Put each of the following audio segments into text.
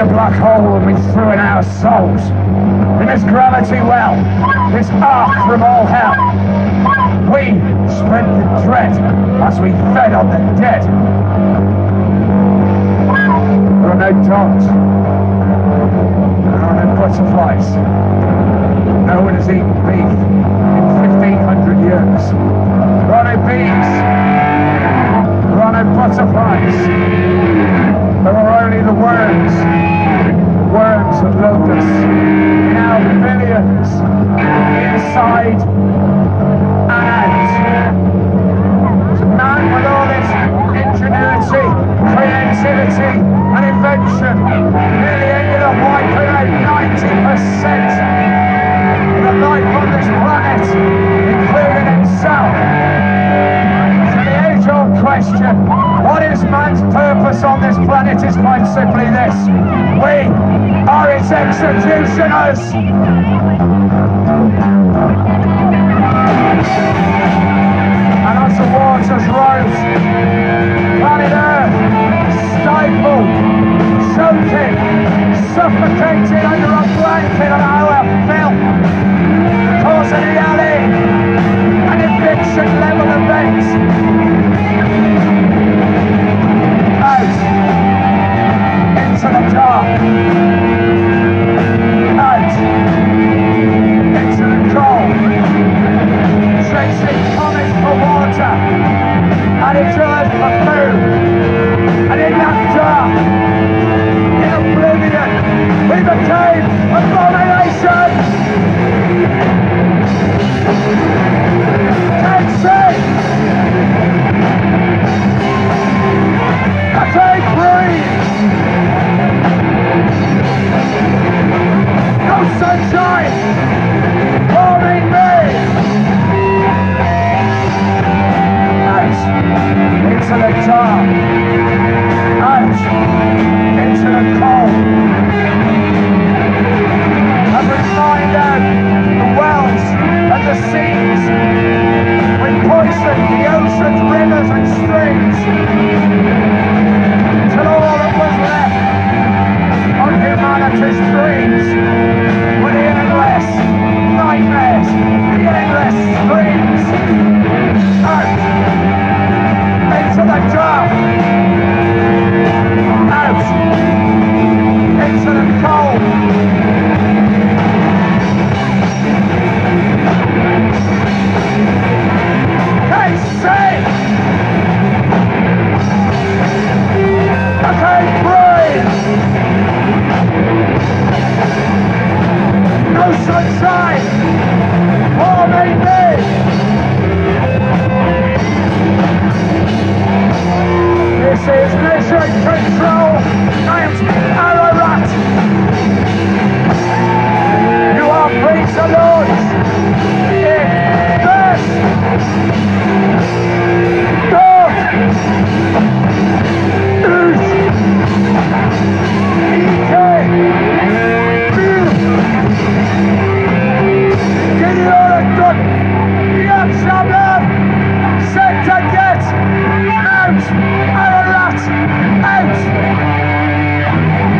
a black hole and we threw in our souls. In this gravity well, this ark from all hell. We spread the dread as we fed on the dead. There are no dogs. There are no butterflies. No one has eaten beef in 1500 years. There are no bees. There are no butterflies. Inside and with all ingenuity, creativity and invention nearly ended up wiping out 90% of the life on this planet, including himself. Question, what is man's purpose on this planet is quite simply this. We are its executioners. And as the waters rose, planet Earth stifled, choking, suffocated under a blanket of Out! Out!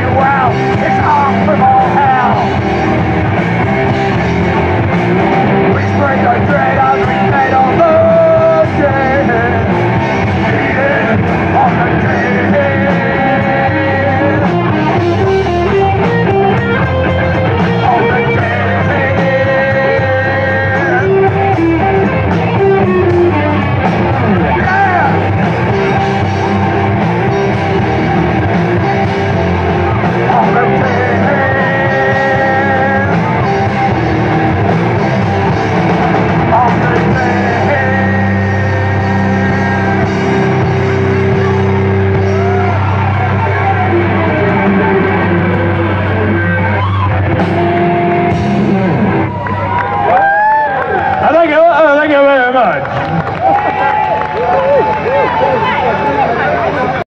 much.